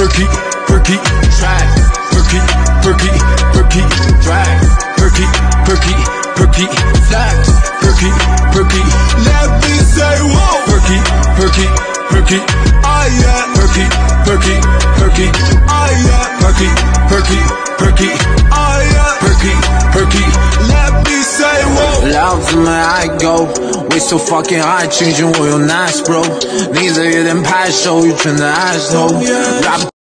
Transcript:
perky, perky, drag, perky, perky, perky, drag, perky, perky, perky, flag, perky, perky. Let me say whoa. Perky, perky, perky, ah yeah. Perky, perky, perky, ah yeah. Perky, perky, perky, Where I go. We so fucking hard, changing royal nights, bro. These are your them pie show, you turn the eyes, though.